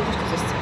работу, что здесь